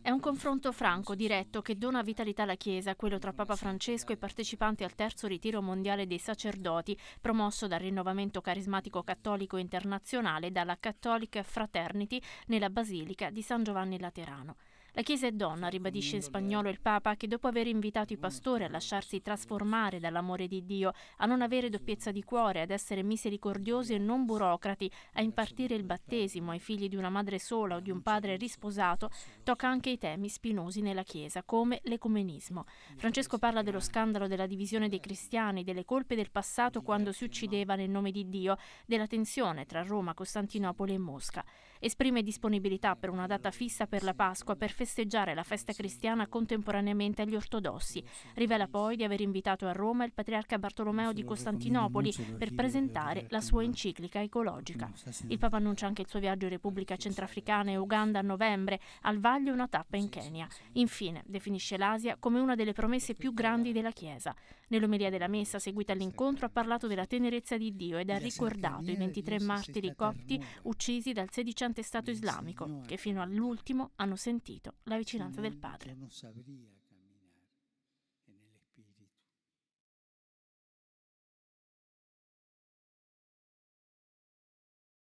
È un confronto franco, diretto, che dona vitalità alla Chiesa, quello tra Papa Francesco e partecipanti al terzo ritiro mondiale dei sacerdoti, promosso dal Rinnovamento Carismatico Cattolico Internazionale dalla Catholic Fraternity nella Basilica di San Giovanni Laterano. La Chiesa è donna, ribadisce in spagnolo il Papa, che dopo aver invitato i pastori a lasciarsi trasformare dall'amore di Dio, a non avere doppiezza di cuore, ad essere misericordiosi e non burocrati, a impartire il battesimo ai figli di una madre sola o di un padre risposato, tocca anche i temi spinosi nella Chiesa, come l'ecumenismo. Francesco parla dello scandalo della divisione dei cristiani, delle colpe del passato quando si uccideva nel nome di Dio, della tensione tra Roma, Costantinopoli e Mosca. Esprime disponibilità per una data fissa per la Pasqua per festeggiare la festa cristiana contemporaneamente agli ortodossi. Rivela poi di aver invitato a Roma il patriarca Bartolomeo di Costantinopoli per presentare la sua enciclica ecologica. Il Papa annuncia anche il suo viaggio in Repubblica Centrafricana e Uganda a novembre, al vaglio una tappa in Kenya. Infine, definisce l'Asia come una delle promesse più grandi della Chiesa. Nell'omelia della messa seguita all'incontro ha parlato della tenerezza di Dio ed ha ricordato i 23 martiri copti uccisi dal sedicente Stato islamico, che fino all'ultimo hanno sentito la vicinanza del padre.